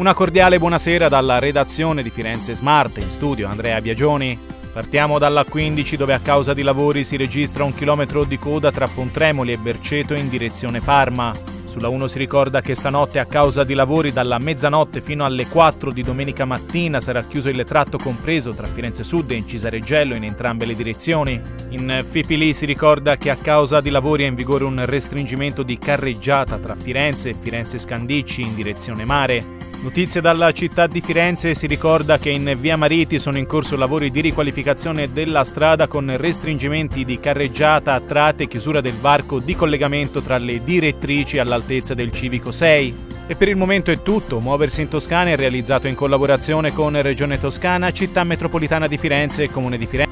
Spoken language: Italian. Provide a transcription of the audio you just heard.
Una cordiale buonasera dalla redazione di Firenze Smart, in studio Andrea Biagioni. Partiamo dalla 15 dove a causa di lavori si registra un chilometro di coda tra Pontremoli e Berceto in direzione Parma. Sulla 1 si ricorda che stanotte a causa di lavori dalla mezzanotte fino alle 4 di domenica mattina sarà chiuso il tratto compreso tra Firenze Sud e Incisareggello in entrambe le direzioni. In Fipili si ricorda che a causa di lavori è in vigore un restringimento di carreggiata tra Firenze e Firenze Scandicci in direzione mare. Notizie dalla città di Firenze si ricorda che in via Mariti sono in corso lavori di riqualificazione della strada con restringimenti di carreggiata a tratte e chiusura del varco di collegamento tra le direttrici all'altezza del Civico 6. E per il momento è tutto. Muoversi in Toscana è realizzato in collaborazione con Regione Toscana, Città Metropolitana di Firenze e Comune di Firenze.